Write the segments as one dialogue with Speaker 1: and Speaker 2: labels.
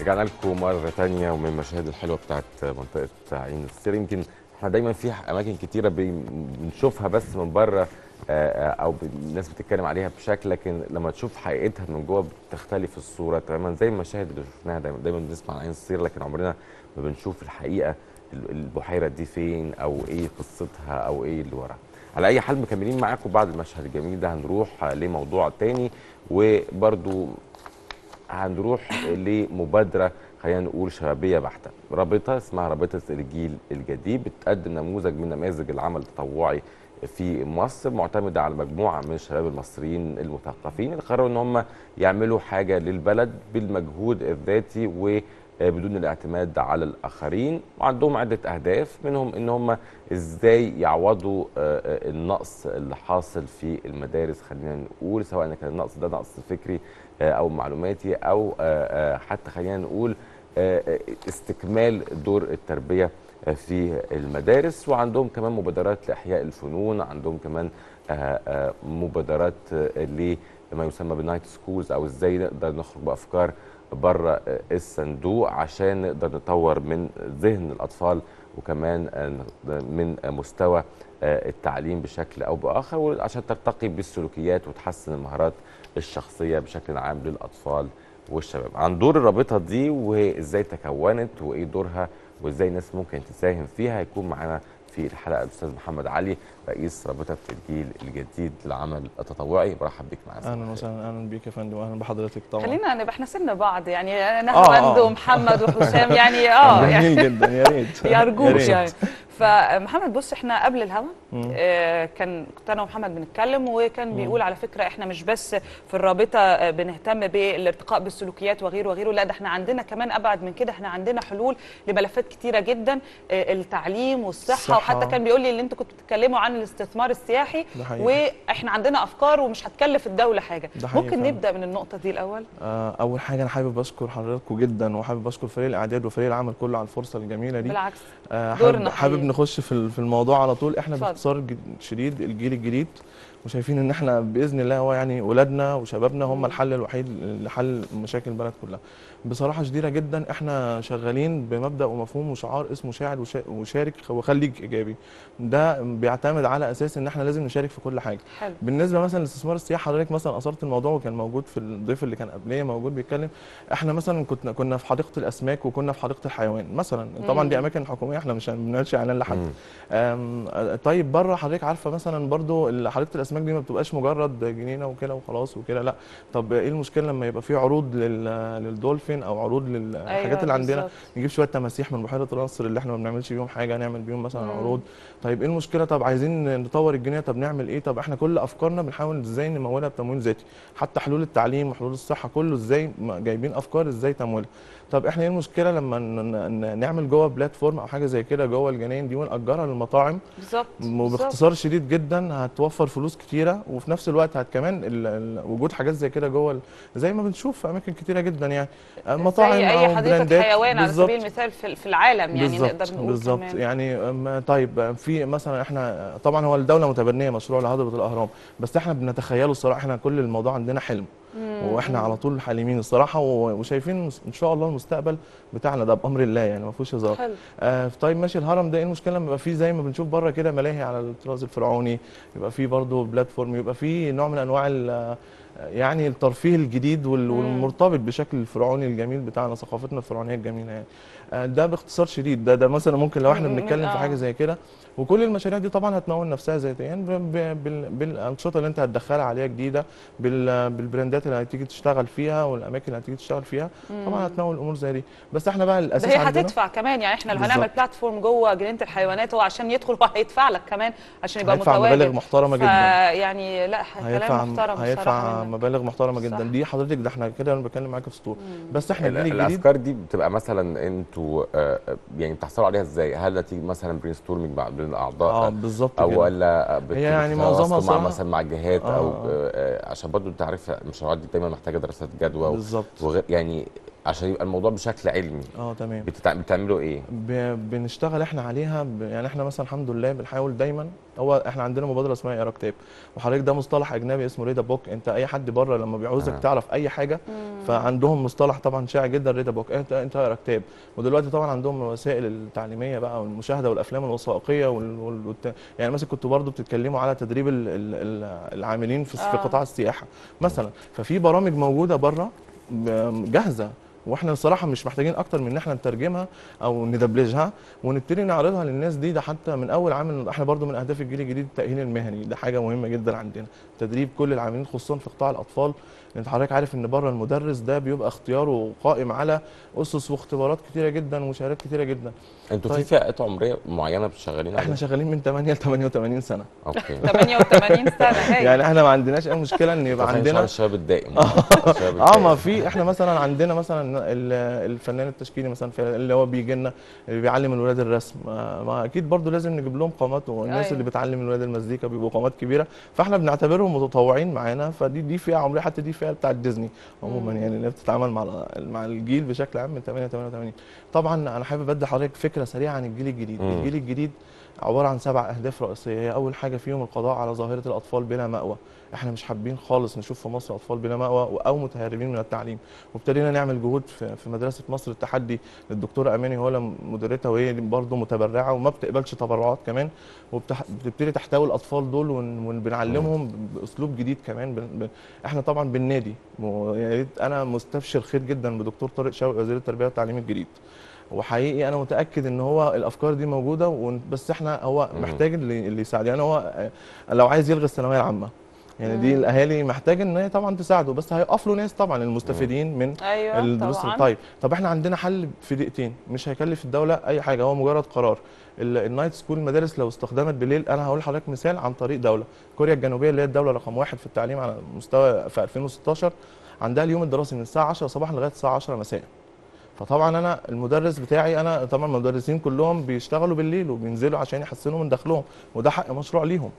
Speaker 1: رجعنا لكم مرة تانية ومن المشاهد الحلوة بتاعت منطقة عين السير. يمكن إحنا دايما في أماكن كتيرة بنشوفها بس من بره آه، أو ب- الناس بتتكلم عليها بشكل لكن لما تشوف حقيقتها من جوه بتختلف الصورة تماما زي المشاهد اللي شفناها دايما. دايما بنسمع عن عين السير لكن عمرنا ما بنشوف الحقيقة ال- البحيرة دي فين أو إيه قصتها أو إيه اللي وراها. على أي حال مكملين معاكم بعد المشهد الجميل ده. هنروح آه، لموضوع تاني وبرضو هنروح لمبادرة خلينا نقول شبابية بحتة. رابطة اسمها رابطة الجيل الجديد بتقدم نموذج من نماذج العمل التطوعي في مصر معتمدة على مجموعة من الشباب المصريين المثقفين اللي قرروا إن هم يعملوا حاجة للبلد بالمجهود الذاتي وبدون الاعتماد على الآخرين. وعندهم عدة أهداف منهم إن هم إزاي يعوضوا آه، آه، النقص اللي حاصل في المدارس خلينا نقول سواء كان النقص ده نقص فكري أو معلوماتي أو آه، آه، حتى خلينا نقول آه، آه، استكمال دور التربية آه، في المدارس. وعندهم كمان مبادرات لإحياء الفنون عندهم كمان آه، آه، مبادرات آه، لما يسمى بال night schools أو إزاي نقدر نخرج بأفكار بره آه، الصندوق عشان نقدر نطور من ذهن الأطفال وكمان آه، من آه، مستوى آه، التعليم بشكل أو بآخر وعشان ترتقي بالسلوكيات وتحسن المهارات الشخصية بشكل عام للأطفال والشباب. عن دور الرابطه دي وإزاي تكونت وإيه دورها وإزاي الناس ممكن تساهم فيها هيكون معانا في الحلقة الأستاذ محمد علي رئيس رابطة الجيل الجديد للعمل التطوعي. برحب بيك معانا
Speaker 2: أهلا وسهلا أهلا بيك يا فندم واهلا بحضرتك طبعا.
Speaker 3: خلينا نبقى إحنا سن بعض يعني
Speaker 2: آه،
Speaker 3: نهاوند
Speaker 2: آه.
Speaker 3: ومحمد وحسام يعني
Speaker 2: آه
Speaker 3: يعني
Speaker 2: جدا يا ريت.
Speaker 3: يرجوك
Speaker 2: يا ريت.
Speaker 3: يعني. فمحمد بص إحنا قبل الهوا. آه، كان كنت أنا ومحمد بنتكلم وكان بيقول على فكرة إحنا مش بس في الرابطة آه، بنهتم بالارتقاء بالسلوكيات وغيره وغيره لا ده إحنا عندنا كمان أبعد من كده إحنا عندنا حلول لملفات كتيرة جدا آه، التعليم والصحة
Speaker 2: الصحة.
Speaker 3: وحتى كان بيقول لي اللي أنتوا كنتوا بتتكلموا عن الاستثمار السياحي. وإحنا عندنا أفكار ومش هتكلف
Speaker 2: الدولة حاجة
Speaker 3: ممكن
Speaker 2: فعلا.
Speaker 3: نبدأ من النقطة دي الأول
Speaker 2: آه، أول حاجة أنا حابب أشكر حضراتكم جدا وحابب أشكر فريق الإعداد وفريق العمل كله على الفرصة الجميلة دي
Speaker 3: بالعكس
Speaker 2: آه،
Speaker 3: دورنا
Speaker 2: حابب. نخش في ال- في الموضوع على طول.
Speaker 3: إحنا.
Speaker 2: باختصار شديد الجيل الجديد وشايفين إن إحنا بإذن الله هو يعني ولادنا وشبابنا هم الحل الوحيد لحل مشاكل البلد كلها. بصراحة شديدة جدا إحنا شغالين بمبدأ ومفهوم وشعار اسمه وشا- وشارك وخليك إيجابي. ده بيعتمد على أساس إن إحنا لازم نشارك في كل حاجة.
Speaker 3: حلو.
Speaker 2: بالنسبة مثلا لاستثمار السياحة حضرتك مثلا أثرت الموضوع وكان موجود في الضيف اللي كان قبلية موجود بيتكلم. إحنا مثلا كنا كنا في حديقة الأسماك وكنا في حديقة الحيوان مثلا. طبعا دي. أماكن حكومية إحنا مش ما بنعملش إعلان لحد طيب بره حضرتك عارفة مثلا برضو حديقه الأسماك دي ما بتبقاش مجرد جنينة وكده وخلاص وكده لأ. طب إيه المشكلة لما يبقى في عروض لل- للدولفين أو عروض للحاجات اللي عندنا؟
Speaker 3: بالظبط.
Speaker 2: نجيب شوية تماسيح من بحيرة ناصر اللي إحنا ما بنعملش بيهم حاجة نعمل بيهم مثلا
Speaker 3: مم.
Speaker 2: عروض. طيب إيه المشكلة؟ طب عايزين نطور الجنينة طب نعمل إيه؟ طب إحنا كل أفكارنا بنحاول إزاي نمولها بتمويل ذاتي؟ حتى حلول التعليم وحلول الصحة كله إزاي جايبين أفكار إزاي تمويلها؟ طب إحنا إيه المشكلة لما نعمل جوه بلاتفورم أو حاجة زي كده جوه الجناين دي ونأجرها للمطاعم
Speaker 3: بالظبط.
Speaker 2: وباختصار شديد جدا هتوفر فلوس كتيرة وفي نفس الوقت هت كمان وجود حاجات زي كده جوه زي ما بنشوف في أماكن كتيرة جدا يعني مطاعم
Speaker 3: زي أي
Speaker 2: حديقة
Speaker 3: حيوان على. سبيل المثال في العالم يعني
Speaker 2: بالظبط
Speaker 3: نقدر نقول
Speaker 2: بالظبط. يعني طيب في مثلا إحنا طبعا هو الدولة متبنية مشروع لهضبة الأهرام بس إحنا بنتخيله الصراحة إحنا كل الموضوع عندنا حلم. وإحنا على طول حالمين الصراحة وشايفين إن شاء الله المستقبل بتاعنا ده بأمر الله يعني ما فيهوش هزار. آه طيب ماشي الهرم ده إيه المشكلة؟ لما يبقى فيه زي ما بنشوف بره كده ملاهي على الطراز الفرعوني يبقى فيه برضه بلاتفورم يبقى فيه نوع من أنواع يعني الترفيه الجديد. والمرتبط بشكل الفرعوني الجميل بتاعنا ثقافتنا الفرعونية الجميلة يعني. آه، ده باختصار شديد. ده ده مثلا ممكن لو
Speaker 3: إحنا
Speaker 2: بنتكلم في
Speaker 3: آه.
Speaker 2: حاجة زي كده وكل المشاريع دي طبعا هتمول نفسها ذاتيا بال- بالأنشطة اللي انت هتدخلها عليها جديدة بال- بالبراندات اللي هتيجي تشتغل فيها والأماكن اللي هتيجي تشتغل فيها طبعا هتمول امور زي دي. بس إحنا بقى
Speaker 3: ده
Speaker 2: الاساس
Speaker 3: هي هتدفع كمان يعني إحنا لو هنعمل. platform جوه جنينة الحيوانات هو عشان يدخل هو هيدفع لك كمان عشان يبقى
Speaker 2: هيدفع
Speaker 3: متواجد.
Speaker 2: مبالغ محترمة جدا.
Speaker 3: يعني لا كلام
Speaker 2: هيدفع
Speaker 3: محترم
Speaker 2: هيدفع مبالغ محترمة جدا
Speaker 3: صح.
Speaker 2: دي حضرتك ده إحنا كده أنا بتكلم معاك في سطور. بس إحنا
Speaker 1: ال-
Speaker 2: الجيل الجديد
Speaker 1: الأفكار دي بتبقى مثلا أنتوا آه، آه، يعني بتحصلوا عليها إزاي؟ هل نتيجه مثلا brainstorming مع بين الأعضاء
Speaker 2: آه بالظبط أو.
Speaker 1: ولا
Speaker 2: هي يعني معظمها
Speaker 1: مع مثلا مع جهات أو
Speaker 2: آه.
Speaker 1: آه، آه، عشان برضو أنت عارف المشروعات دي دايما محتاجة دراسات جدوى
Speaker 2: بالظبط
Speaker 1: وغير يعني عشان يبقى الموضوع بشكل علمي.
Speaker 2: آه تمام.
Speaker 1: بتتع... بتعملوا إيه؟
Speaker 2: ب- بنشتغل إحنا عليها ب... يعني إحنا مثلا الحمد لله بنحاول دايما. هو إحنا عندنا مبادرة اسمها اقرا كتاب وحضرتك ده مصطلح أجنبي اسمه read a book. أنت أي حد بره لما بيعوزك
Speaker 1: آه.
Speaker 2: تعرف أي حاجة فعندهم مصطلح طبعا شائع جدا read a book. انت أنت اقرا كتاب ودلوقتي طبعا عندهم الوسائل التعليمية بقى والمشاهدة والأفلام الوثائقية وال... وال... والت... يعني مثلا كنتوا برضو بتتكلموا على تدريب ال... ال... ال- العاملين في, في
Speaker 3: آه.
Speaker 2: قطاع السياحة مثلا. ففي برامج موجودة بره جاهزة. وإحنا الصراحه مش محتاجين أكتر من إن إحنا نترجمها أو ندبلجها ونبتدي نعرضها للناس دي. ده حتى من أول عام إحنا برضو من أهداف الجيل الجديد التأهيل المهني. ده حاجة مهمة جدا عندنا. تدريب كل العاملين خصوصا في قطاع الأطفال. انت حضرتك عارف إن بره المدرس ده بيبقى اختياره قائم على أسس واختبارات كتيرة جدا وشهادات كتيرة جدا.
Speaker 1: أنتوا في
Speaker 2: طيب.
Speaker 1: فئات عمرية معينة شغالين إحنا
Speaker 2: شغالين من 8 ل 88 سنة.
Speaker 1: أوكي.
Speaker 3: 88 سنة
Speaker 2: يعني إحنا ما عندناش أي مشكلة إن يبقى عندنا
Speaker 1: الشباب الدائم.
Speaker 2: آه ما. في إحنا مثلا عندنا مثلا ال- الفنان التشكيلي مثلا في اللي هو بيجي لنا اللي بيعلم الولاد الرسم. ما أكيد برضو لازم نجيب لهم قامات والناس
Speaker 3: أيوة.
Speaker 2: اللي بتعلم الولاد المزيكا بيبقوا قامات كبيرة. فإحنا بنعتبرهم متطوعين معانا فدي دي فئة عمرية حتى دي فئة بتاعت ديزني عموما يعني اللي هي بتتعامل مع مع الجيل بشكل عام من 8 88 طبعا أنا حابب أدي حضرتك فكرة سريعة عن الجيل الجديد.
Speaker 1: مم.
Speaker 2: الجيل الجديد عبارة عن سبع أهداف رئيسية. هي أول حاجة فيهم القضاء على ظاهرة الأطفال بلا مأوى. إحنا مش حابين خالص نشوف في مصر أطفال بلا مأوى أو متهربين من التعليم. وابتدينا نعمل جهود في, مدرسة مصر التحدي للدكتورة أماني هو اللي مديرتها وهي برضه متبرعة وما بتقبلش تبرعات كمان. وبتبتدي تحتوي الأطفال دول وبنعلمهم بأسلوب جديد كمان. إحنا طبعا بالنادي. أنا مستبشر خير جدا بدكتور طارق شوقي وزير التربية والتعليم الجديد. وحقيقي أنا متأكد إن هو الأفكار دي موجودة بس إحنا هو. محتاج اللي, اللي يساعد. يعني هو آه، لو عايز يلغي الثانوية العامة يعني دي. الأهالي محتاج إن هي طبعا تساعده بس هيقف له ناس طبعا المستفيدين من
Speaker 3: أيوه
Speaker 2: الدروس
Speaker 3: طبعا.
Speaker 2: طيب طب إحنا عندنا حل في دقيقتين مش هيكلف الدولة أي حاجة هو مجرد قرار. ال- ال night school المدارس لو استخدمت بالليل أنا هقول لحضرتك مثال عن طريق دولة. كوريا الجنوبية اللي هي الدولة رقم واحد في التعليم على مستوى في 2016 عندها اليوم الدراسي من الساعة 10 صباحا لغاية الساعة 10 مساء. فطبعا أنا المدرس بتاعي أنا طبعا المدرسين كلهم بيشتغلوا بالليل وبينزلوا عشان يحسنوا من دخلهم وده حق مشروع ليهم.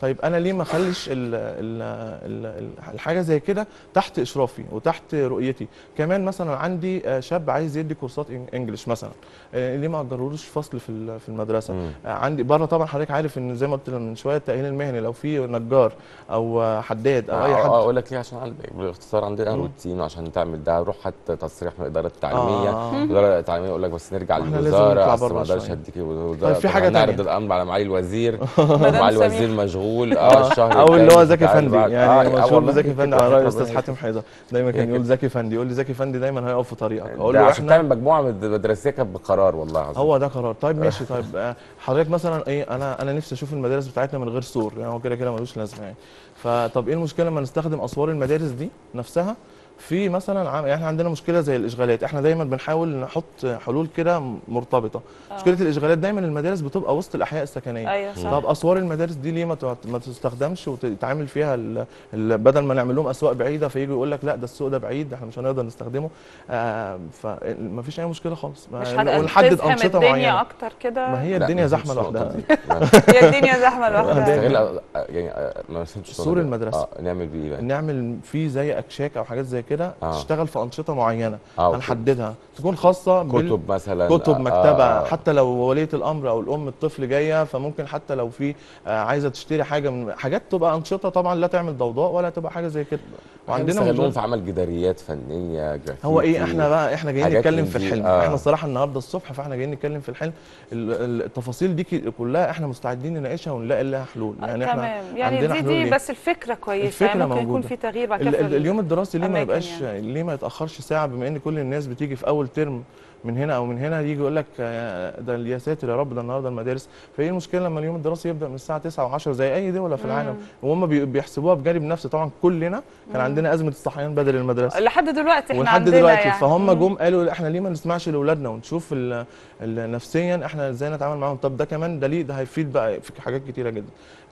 Speaker 2: طيب أنا ليه ما أخليش ال- ال- ال- ال- الحاجة زي كده تحت إشرافي وتحت رؤيتي كمان مثلا عندي آه، شاب عايز يدي كورسات إنجليش مثلا آه، ليه ما أجرلوش فصل في ال- في المدرسة
Speaker 1: مم.
Speaker 2: آه، عندي بره طبعا حضرتك عارف إن زي ما قلت من شوية التأهيل المهني لو في نجار أو حداد أو
Speaker 1: أي
Speaker 2: حد
Speaker 1: أقول لك ليه عشان باختصار عندنا. روتين وعشان تعمل ده روح حتى تصريح من الاداره التعليمية
Speaker 2: آه.
Speaker 1: الاداره التعليمية يقول لك بس نرجع للوزارة
Speaker 2: نطلع
Speaker 1: أصل ما
Speaker 2: بره أقدرش.
Speaker 1: أديك الوزاره
Speaker 2: طيب في حاجة
Speaker 1: هنعرض
Speaker 2: تانية.
Speaker 1: الأمر على معالي الوزير معالي. الوزير مشغول آه الشهر
Speaker 2: أو اللي هو زكي فندي. يعني
Speaker 1: آه،
Speaker 2: مشهور
Speaker 1: دي
Speaker 2: فندي على
Speaker 1: رأي
Speaker 2: الاستاذ. حاتم حيدر. دايما كان يقول زكي فندي. يقول لي زكي فندي دايما هيقف في طريقك.
Speaker 1: أقول
Speaker 2: له
Speaker 1: عشان تعمل مجموعة مد- مدرسية كانت بقرار والله العظيم.
Speaker 2: هو ده قرار. طيب ماشي. طيب آه، حضرتك مثلا إيه أنا أنا نفسي أشوف المدارس بتاعتنا من غير سور. يعني هو كده كده ملوش لازمة يعني. فطب إيه المشكلة لما نستخدم أسوار المدارس دي نفسها في مثلا عم- يعني إحنا عندنا مشكلة زي الإشغالات إحنا دايما بنحاول نحط حلول كده مرتبطة
Speaker 3: آه.
Speaker 2: مشكلة الإشغالات دايما المدارس بتبقى وسط الأحياء السكنية
Speaker 3: أيوه صح
Speaker 2: طب أسوار المدارس دي ليه ما ت- ما تستخدمش وتتعامل فيها ال- ال- بدل ما نعمل لهم أسواق بعيدة فيجوا يقول لك لا ده السوق ده بعيد إحنا مش هنقدر نستخدمه آه فما فيش أي مشكلة خالص
Speaker 3: مش
Speaker 2: ونحدد أنشطة
Speaker 3: الدنيا
Speaker 2: معينة
Speaker 3: أكتر كده
Speaker 2: ما هي الدنيا
Speaker 1: زحمة
Speaker 2: لوحدها.
Speaker 1: لا.
Speaker 3: هي الدنيا زحمة لوحدها
Speaker 2: ده-
Speaker 1: نستغل يعني آه، ما فهمتش
Speaker 2: سور. المدرسة.
Speaker 1: آه نعمل بيه إيه بقى
Speaker 2: نعمل فيه زي أكشاك أو حاجات زي كده
Speaker 1: آه.
Speaker 2: تشتغل في أنشطة
Speaker 1: معينة. okay.
Speaker 2: هنحددها. تكون خاصة بال-
Speaker 1: كتب مثلا
Speaker 2: كتب
Speaker 1: آه،
Speaker 2: مكتبة.
Speaker 1: آه،
Speaker 2: حتى لو ولية الأمر أو الأم الطفل جاية فممكن حتى لو في آه، عايزة تشتري حاجة من حاجات تبقى أنشطة طبعا لا تعمل ضوضاء ولا تبقى حاجة زي كده. وعندنا موضوع
Speaker 1: في عمل جداريات فنية جرافيتي
Speaker 2: هو إيه إحنا بقى إحنا جايين نتكلم في الحلم.
Speaker 1: آه.
Speaker 2: إحنا الصراحه النهارده الصبح فإحنا جايين نتكلم في الحلم. ال- ال- التفاصيل دي كلها إحنا مستعدين نناقشها ونلاقي لها حلول. يعني إحنا
Speaker 3: تمام. يعني
Speaker 2: عندنا
Speaker 3: دي
Speaker 2: حلول
Speaker 3: دي؟ بس الفكرة كويسة.
Speaker 2: الفكرة
Speaker 3: يعني ممكن يكون
Speaker 2: موجودة.
Speaker 3: في تغيير بعد كده
Speaker 2: اليوم الدراسي ليه ما
Speaker 3: أماكن
Speaker 2: يبقاش ليه ما يتأخرش ساعة؟ بما إن كل الناس بتيجي في أول ترم من هنا أو من هنا يجي يقول لك ده يا ساتر يا رب ده النهارده المدارس. فإيه المشكلة لما اليوم الدراسي يبدأ من الساعة 9 و10 زي أي دولة في العالم؟ وهم بي- بيحسبوها بجانب نفسي. طبعا كلنا كان عندنا أزمة الصحيان بدل المدرسة.
Speaker 3: لحد دلوقتي إحنا
Speaker 2: ولحد
Speaker 3: عندنا
Speaker 2: دلوقتي.
Speaker 3: يعني.
Speaker 2: فهم. جم قالوا إحنا ليه ما نسمعش لأولادنا ونشوف ال ال نفسيا إحنا إزاي نتعامل معاهم؟ طب ده كمان دليل ده هيفيد بقى في حاجات كتيرة جدا.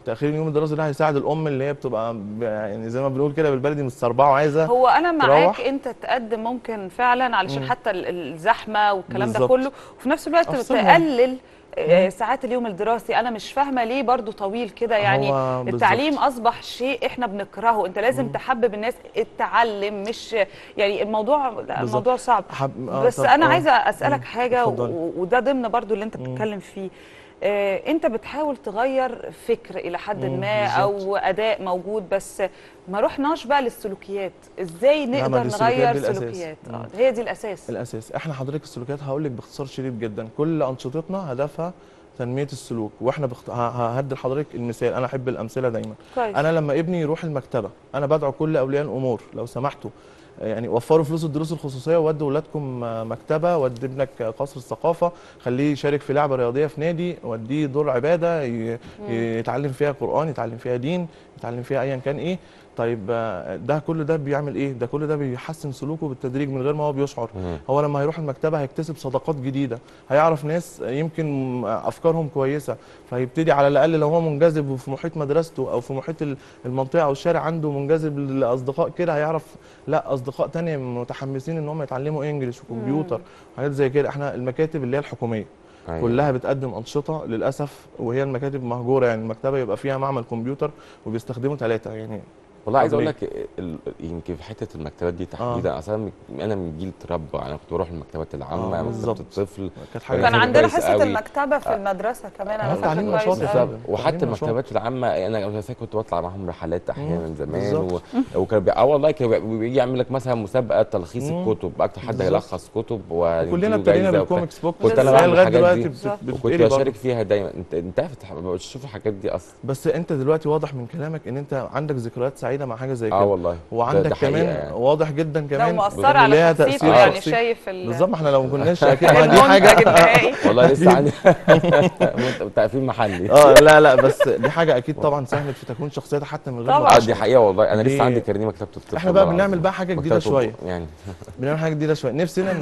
Speaker 2: تاخير اليوم الدراسي ده هيساعد الأم اللي هي بتبقى يعني زي ما بنقول كده بالبلدي مستربعة وعايزة
Speaker 3: هو أنا معاك
Speaker 2: تروح.
Speaker 3: أنت تقدم ممكن فعلا علشان
Speaker 2: مم.
Speaker 3: حتى ال- الزحمة والكلام ده. كله وفي نفس الوقت. تقلل آه، ساعات اليوم الدراسي أنا مش فاهمة ليه برضو طويل كده يعني. التعليم أصبح شيء إحنا بنكرهه أنت لازم تحبب الناس التعلم مش يعني الموضوع. الموضوع صعب
Speaker 2: حب... آه،
Speaker 3: بس أنا
Speaker 2: آه.
Speaker 3: عايزة أسألك
Speaker 2: مم. حاجة.
Speaker 3: و- وده ضمن برضو اللي أنت
Speaker 2: مم.
Speaker 3: بتتكلم فيه انت بتحاول تغير فكر إلى حد ما أو أداء موجود بس ما رحناش بقى للسلوكيات.
Speaker 2: إزاي
Speaker 3: نقدر نغير. سلوكيات. آه هي دي الأساس.
Speaker 2: الأساس. إحنا حضرتك السلوكيات هقول لك باختصار شديد جدا. كل أنشطتنا هدفها تنمية السلوك وإحنا بخت... ه- ههدي لحضرتك المثال. أنا أحب الأمثلة دايما.
Speaker 3: كويس.
Speaker 2: أنا لما ابني يروح المكتبة أنا بدعو كل أولياء الأمور لو سمحتوا. يعني وفروا فلوس الدروس الخصوصية وودوا اولادكم مكتبة ودي ابنك قصر الثقافة خليه يشارك في لعبة رياضية في نادي وديه دور عبادة يتعلم فيها قرآن يتعلم فيها دين يتعلم فيها ايا كان إيه. طيب ده كل ده بيعمل إيه؟ ده كل ده بيحسن سلوكه بالتدريج من غير ما هو بيشعر.
Speaker 1: مم.
Speaker 2: هو لما هيروح المكتبة هيكتسب صداقات جديدة. هيعرف ناس يمكن أفكارهم كويسة. فهيبتدي على الأقل لو هو منجذب في محيط مدرسته أو في محيط ال- المنطقة أو الشارع عنده منجذب لأصدقاء كده هيعرف لا أصدقاء تانية متحمسين إن هم يتعلموا إنجليش وكمبيوتر وحاجات زي كده إحنا المكاتب اللي هي الحكومية
Speaker 1: أيوة.
Speaker 2: كلها بتقدم أنشطة للأسف وهي المكاتب مهجورة يعني المكتبة يبقى فيها معمل كمبيوتر وبيستخدموا ثلاثة يعني
Speaker 1: والله عايز
Speaker 2: أقول.
Speaker 1: لك ال- يمكن في حتة المكتبات دي تحديدا أصلا من- أنا من جيل تربى أنا كنت بروح المكتبات العامة
Speaker 2: آه،
Speaker 1: مكتبه
Speaker 2: بالظبط.
Speaker 1: الطفل
Speaker 2: كانت حاجة
Speaker 3: كان عندنا
Speaker 1: حصة.
Speaker 3: المكتبة في المدرسة كمان أنا
Speaker 2: آه، تعليم
Speaker 3: كويس
Speaker 2: نشاط.
Speaker 1: وحتى. المكتبات العامة أنا كنت بطلع معاهم رحلات أحيانا زمان
Speaker 2: بالظبط.
Speaker 1: و... وكان بي... آه والله كان بي- بيجي يعمل لك مثلا مسابقة تلخيص
Speaker 2: مم.
Speaker 1: الكتب أكتر حد. هيلخص كتب وكلنا
Speaker 2: كلنا ابتدينا بال comics
Speaker 1: book كنت
Speaker 3: أنا.
Speaker 1: بعمل الحاجات دي وكنت. بشارك فيها دايما أنت أنت عارف بتشوف الحاجات دي أصلا
Speaker 2: بس أنت دلوقتي واضح من كلامك إن أنت عندك ذكريات سعيدة مع حاجة زي كده
Speaker 1: آه والله
Speaker 2: وعندك كمان
Speaker 1: يعني.
Speaker 2: واضح جدا
Speaker 3: لو
Speaker 2: كمان
Speaker 3: مؤثره على
Speaker 2: ليها
Speaker 3: شخصيته
Speaker 2: تأثير
Speaker 3: يعني
Speaker 2: شخصي.
Speaker 3: شايف ال-
Speaker 2: بالظبط ما إحنا لو ما كناش أكيد ما دي
Speaker 3: حاجة
Speaker 1: والله لسه عندي تقفيل محلي
Speaker 2: آه لا لا بس دي حاجة أكيد طبعا ساهمت في تكوين شخصيتك حتى من غير
Speaker 3: طبعاً.
Speaker 2: ما
Speaker 1: آه
Speaker 2: تشعر.
Speaker 1: دي حقيقة والله
Speaker 2: أنا
Speaker 1: لسه عندي كارنيه مكتبه الطفل
Speaker 2: إحنا بقى بنعمل. بقى حاجة
Speaker 1: جديدة
Speaker 2: شوية
Speaker 1: يعني
Speaker 2: بنعمل حاجة جديدة شوية نفسنا.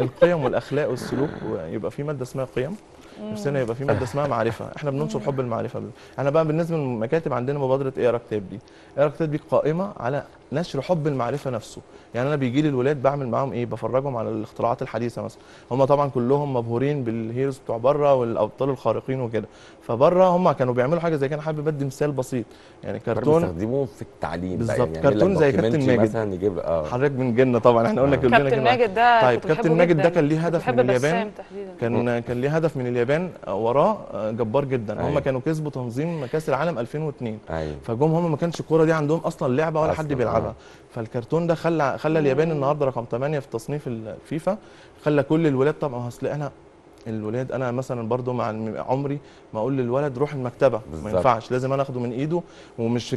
Speaker 2: القيم والأخلاق والسلوك يبقى في مادة اسمها قيم نفسنا يبقى في مادة اسمها معرفة. إحنا بننشر حب المعرفة. إحنا بقى بالنسبة للمكاتب عندنا مبادرة اقرا كتاب دي؟ اقرا كتاب دي قائمة على نشر حب المعرفة نفسه. يعني أنا بيجي لي الولاد بعمل معاهم إيه؟ بفرجهم على الاختراعات الحديثة مثلا. هم طبعا كلهم مبهورين بالهيروز بتوع بره والأبطال الخارقين وكده. فبره هم كانوا بيعملوا حاجة زي كده. أنا حابب أدي مثال بسيط. يعني كرتون
Speaker 1: بيستخدموه في التعليم بقى،
Speaker 2: بالظبط.
Speaker 1: يعني
Speaker 2: كرتون زي كابتن ماجد.
Speaker 1: مثلا يجيب آه.
Speaker 2: حضرتك من جنة طبعا. إحنا قلنا
Speaker 1: آه.
Speaker 2: كلنا
Speaker 3: كابتن ماجد ده
Speaker 2: طيب كابتن ماجد ده. كان ليه هدف من اليابان.
Speaker 3: بسام تحديداً.
Speaker 2: كان كان ليه هدف من اليابان. وراه آه، جبار جدا. هم
Speaker 1: أيوة.
Speaker 2: كانوا كسبوا تنظيم كأس العالم 2002
Speaker 1: أيوه.
Speaker 2: فجم هم ما كانش الكورة دي عندهم أصلا لعبة ولا حد بيلعبها.
Speaker 1: آه.
Speaker 2: فالكرتون ده خلى خلى اليابان النهارده رقم 8 في تصنيف الفيفا خلى كل الولاد طبعا أصل أنا الولاد أنا مثلا برضو مع عمري ما أقول للولد روح المكتبة ما
Speaker 1: بالظبط.
Speaker 2: ينفعش لازم أنا أخده من إيده ومش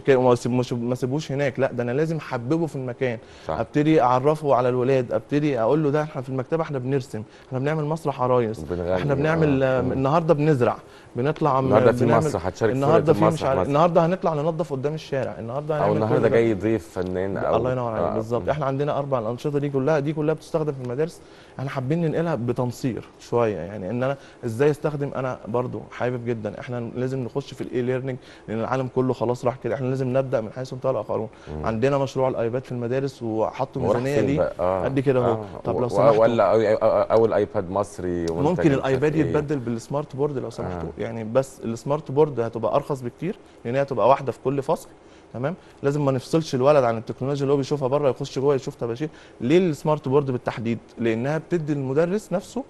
Speaker 2: مش ما أسيبوش هناك لا ده أنا لازم أحببه في المكان
Speaker 1: صح
Speaker 2: أبتدي أعرفه على الولاد أبتدي أقول له ده إحنا في المكتبة إحنا بنرسم إحنا بنعمل مسرح عرايس إحنا بنعمل.
Speaker 1: آه.
Speaker 2: النهارده بنزرع بنطلع
Speaker 1: النهارده في مسرح هتشارك في
Speaker 2: النهارده في مش عارف. النهارده هنطلع ننظف قدام الشارع النهارده أو
Speaker 1: النهارده. جاي ضيف فنان أو
Speaker 2: الله ينور عليك
Speaker 1: آه.
Speaker 2: بالظبط إحنا عندنا أربع الأنشطة دي كلها دي كلها بتستخدم في المدارس إحنا حابين ننقلها بتمصير شوية يعني إن أنا إزاي أستخدم أنا برضو حابب جدا إحنا لازم نخش في ال e-learning لأن العالم كله خلاص راح كده إحنا لازم نبدأ من حيث انتهى
Speaker 1: الآخرون.
Speaker 2: عندنا مشروع ال iPad في المدارس وحطوا
Speaker 1: ميزانية
Speaker 2: ليه؟
Speaker 1: آه.
Speaker 2: قد كده أهو.
Speaker 1: آه.
Speaker 2: طب لو سمحتوا.
Speaker 1: ولا أول iPad مصري
Speaker 2: ممكن ال
Speaker 1: iPad.
Speaker 2: يتبدل بال smart board لو سمحتوا. يعني بس ال smart board هتبقى أرخص بكتير لأن هي هتبقى واحدة في كل فصل تمام؟ لازم ما نفصلش الولد عن التكنولوجيا اللي هو بيشوفها بره يخش جوه يشوف طباشير. ليه السمارت بورد بالتحديد؟ لأنها بتدي المدرس نفسه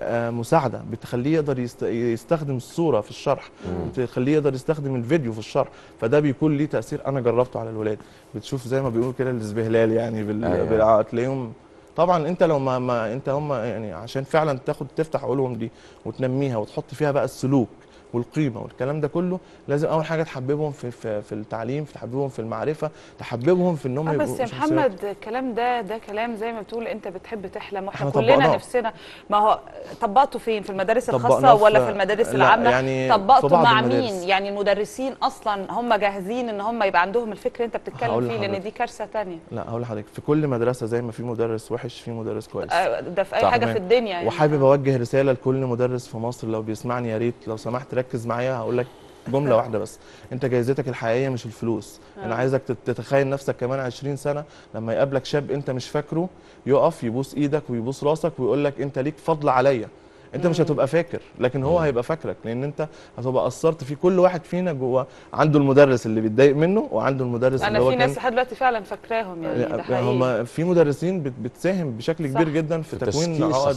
Speaker 2: آه، مساعدة بتخليه يقدر يست- يستخدم الصورة في الشرح. بتخليه يقدر يستخدم الفيديو في الشرح. فده بيكون ليه تأثير أنا جربته على الولاد. بتشوف زي ما بيقولوا كده الاسبهلال يعني بال...
Speaker 1: أيوة.
Speaker 2: تلاقيهم طبعا أنت لو ما, ما أنت هم يعني عشان فعلا تاخد تفتح علوم دي وتنميها وتحط فيها بقى السلوك والقيمة والكلام ده كله لازم أول حاجة تحببهم في في, في التعليم تحببهم في المعرفة تحببهم في ان هم
Speaker 3: آه
Speaker 2: يبقوا
Speaker 3: بس يا. محمد الكلام ده ده كلام زي ما بتقول أنت بتحب تحلم
Speaker 2: وإحنا
Speaker 3: كلنا
Speaker 2: طبقناه.
Speaker 3: نفسنا ما هو طبقته فين في المدارس الخاصة
Speaker 2: طبقناه
Speaker 3: ولا
Speaker 2: في-
Speaker 3: في المدارس العامة
Speaker 2: يعني
Speaker 3: طبقته
Speaker 2: في
Speaker 3: مع
Speaker 2: المدارس.
Speaker 3: مين يعني المدرسين أصلا هم جاهزين إن هم يبقى عندهم الفكر اللي أنت بتتكلم فيه
Speaker 2: لأن.
Speaker 3: دي كارثة تانية
Speaker 2: لا هقول لحضرتك في كل مدرسة زي ما في مدرس وحش في مدرس كويس
Speaker 3: آه، ده في أي
Speaker 2: حاجة.
Speaker 3: في الدنيا يعني
Speaker 2: وحابب أوجه رسالة لكل مدرس في مصر لو بيسمعني يا ريت لو سمحت ركز معايا هقول لك جملة واحدة بس. أنت جايزتك الحقيقية مش الفلوس. أنا
Speaker 3: آه.
Speaker 2: عايزك تت- تتخيل نفسك كمان 20 سنة لما يقابلك شاب أنت مش فاكره يقف يبوس إيدك ويبوس راسك ويقول لك أنت ليك فضل عليا. انت مش هتبقى فاكر لكن هو هيبقى فاكرك لأن انت هتبقى اثرت في كل واحد فينا جوه عنده المدرس اللي بيتضايق منه وعنده المدرس اللي
Speaker 3: أنا
Speaker 2: هو
Speaker 3: في
Speaker 2: كان
Speaker 3: ناس لحد دلوقتي فعلا فاكراهم يعني ده حقيقي.
Speaker 2: هم في مدرسين بت- بتساهم بشكل
Speaker 3: صح.
Speaker 2: كبير جدا في تكوين عقد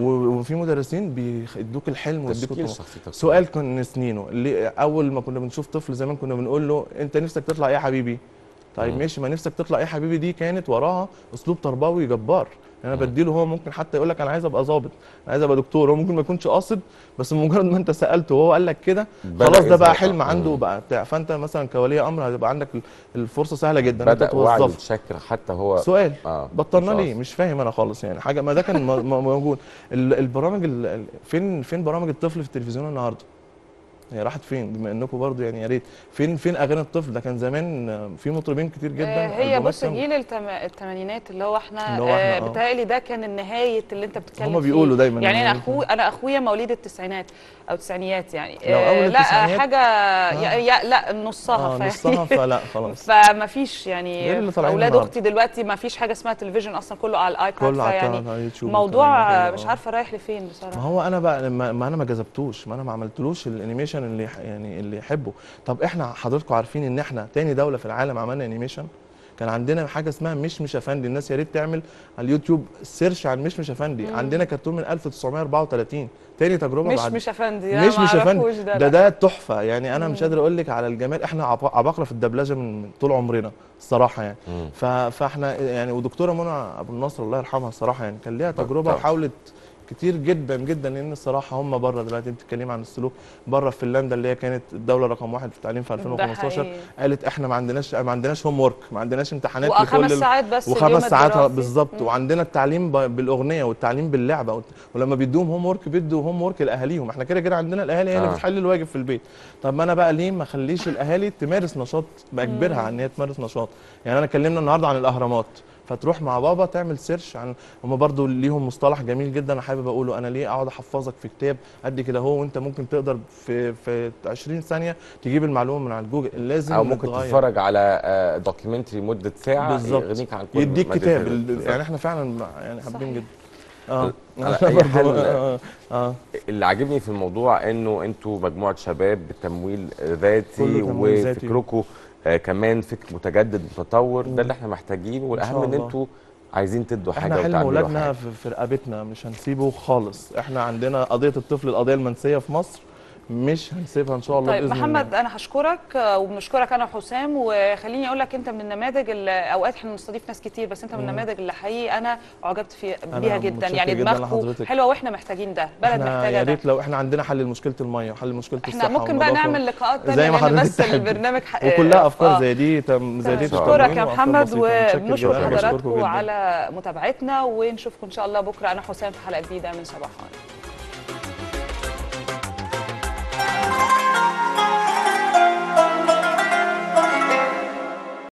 Speaker 2: وفي مدرسين بيدوك الحلم ويدوك سؤال كنا سنينه اللي أول ما كنا بنشوف طفل زمان كنا بنقول له أنت نفسك تطلع إيه يا حبيبي؟ طيب
Speaker 1: مم.
Speaker 2: ماشي ما نفسك تطلع إيه يا حبيبي؟ دي كانت وراها أسلوب تربوي جبار.
Speaker 1: أنا.
Speaker 2: بديله هو ممكن حتى يقول لك أنا عايز ابقى ظابط أنا عايز ابقى دكتور هو ممكن ما يكونش قاصد بس مجرد ما انت سألته وهو قال لك كده خلاص ده بقى. حلم
Speaker 1: آه.
Speaker 2: عنده. وبقى بتاع فانت مثلا كولي أمر هتبقى عندك ال- الفرصة سهلة جدا
Speaker 1: أنت
Speaker 2: توظفه
Speaker 1: يتشكل حتى هو
Speaker 2: سؤال
Speaker 1: آه
Speaker 2: بطلنا ليه مش فاهم أنا خالص يعني حاجة ما ده كان موجود ال- البرامج ال- ال- فين فين برامج الطفل في التلفزيون النهارده هي راحت فين بما إنكم برضو يعني يا ريت فين فين أغاني الطفل ده كان زمان آه، في مطربين كتير جدا
Speaker 3: آه، هي بص. جيل. الثمانينات اللي هو إحنا,
Speaker 2: اللي هو إحنا،
Speaker 3: آه
Speaker 2: آه.
Speaker 3: بتهيألي ده كان النهاية اللي أنت بتتكلم
Speaker 2: هما بيقولوا
Speaker 3: فيه.
Speaker 2: دايما
Speaker 3: يعني
Speaker 2: أنا
Speaker 3: اخو أنا أخويا مواليد التسعينات أو التسعينيات يعني
Speaker 2: لو أول
Speaker 3: لا
Speaker 2: التسعينات-
Speaker 3: حاجة يا... يا لا نصها فيعني-
Speaker 2: نصها فلا خلاص
Speaker 3: فما فيش يعني
Speaker 2: أولاد.
Speaker 3: أختي دلوقتي ما فيش حاجة اسمها تلفزيون أصلا كله على ال iPad
Speaker 2: كله على اليوتيوب
Speaker 3: موضوع آه، مش
Speaker 2: آه.
Speaker 3: عارفة رايح لفين
Speaker 2: ما
Speaker 3: بصراحه
Speaker 2: هو أنا بقى ما, ما أنا ما جذبتوش ما أنا ما عملتلوش ال animation اللي يح- يعني اللي يحبه. طب إحنا حضراتكم عارفين إن إحنا تاني دولة في العالم عملنا animation كان عندنا حاجة اسمها مش مش افندي الناس يا ريت تعمل على ال YouTube search عن مش مش افندي
Speaker 3: مم.
Speaker 2: عندنا كرتون من 1934 تاني تجربة
Speaker 3: مش
Speaker 2: بعد
Speaker 3: مش افندي لا
Speaker 2: مش مش افندي
Speaker 3: ده,
Speaker 2: ده تحفة. يعني أنا مش
Speaker 3: مم.
Speaker 2: قادر أقول لك على الجمال. إحنا عب- عباقره في الدبلجة من طول عمرنا الصراحة يعني.
Speaker 1: مم.
Speaker 2: فإحنا يعني ودكتورة منى أبو النصر الله يرحمها الصراحة يعني كان ليها تجربة
Speaker 1: طبعا.
Speaker 2: كتير جدا جدا لأن الصراحة هم بره دلوقتي. أنت بتتكلمي عن السلوك بره في فنلندا اللي هي كانت الدولة رقم واحد في التعليم في
Speaker 3: ده
Speaker 2: 2015
Speaker 3: حقيقي.
Speaker 2: قالت إحنا ما عندناش ما عندناش homework ما عندناش امتحانات
Speaker 3: وخمس
Speaker 2: لكل ال-
Speaker 3: ساعات بس
Speaker 2: وخمس ساعات. بالظبط. وعندنا التعليم بالأغنية والتعليم باللعبة. ولما بيدوهم homework بيدوا homework لأهاليهم. إحنا كده كده عندنا الأهالي هي اللي
Speaker 1: آه.
Speaker 2: بتحل الواجب في البيت. طب ما أنا بقى ليه ما أخليش الأهالي تمارس نشاط؟ باجبرها إن هي تمارس نشاط. يعني أنا كلمنا النهارده عن الأهرامات. فتروح مع بابا تعمل search عن هم برضو ليهم مصطلح جميل جدا أنا حابب أقوله أنا ليه أقعد أحفظك في كتاب قد كده هو وأنت ممكن تقدر في في 20 ثانية تجيب المعلومة من على جوجل لازم
Speaker 1: أو ممكن
Speaker 2: نتغير.
Speaker 1: تتفرج على documentary مدة ساعة
Speaker 2: بالظبط.
Speaker 1: يغنيك عن كل
Speaker 2: يديك كتاب. يعني إحنا فعلا يعني حابين. جدا آه
Speaker 1: على حال-
Speaker 2: آه، آه
Speaker 1: اللي عاجبني في الموضوع إنه أنتوا مجموعة شباب بتمويل ذاتي. وفكركم آه كمان فكر متجدد متطور. ده اللي إحنا محتاجينه والأهم
Speaker 2: إن.
Speaker 1: أنتوا عايزين تدوا حاجة
Speaker 2: إحنا حلم اولادنا في رقبتنا مش هنسيبه خالص إحنا عندنا قضية الطفل القضية المنسية في مصر مش هنسيبها إن شاء الله
Speaker 3: طيب
Speaker 2: بإذن
Speaker 3: محمد
Speaker 2: الله
Speaker 3: أنا هشكرك آه، وبنشكرك أنا وحسام وخليني أقول لك أنت من النماذج اللي أوقات إحنا بنستضيف ناس كتير بس أنت من. النماذج اللي حقيقي أنا أعجبت في
Speaker 2: أنا
Speaker 3: بيها جدا يعني دماغكم
Speaker 2: لحضرتك.
Speaker 3: حلوة وإحنا محتاجين ده بلد
Speaker 2: إحنا
Speaker 3: محتاجة
Speaker 2: يا
Speaker 3: ده
Speaker 2: ريت لو إحنا عندنا حل لمشكلة المية وحل لمشكله
Speaker 3: إحنا
Speaker 2: الصحة
Speaker 3: ممكن بقى. نعمل لقاءات تانية
Speaker 2: زي ما حضرتك
Speaker 3: بس
Speaker 2: تحبي.
Speaker 3: البرنامج ح-
Speaker 2: وكلها أفكار
Speaker 3: آه.
Speaker 2: زي دي تم- زي دي
Speaker 3: بشكرك يا محمد وبنشكر حضراتكم. على متابعتنا ونشوفكم إن شاء الله بكرة أنا حسام في حلقة جديدة من صباح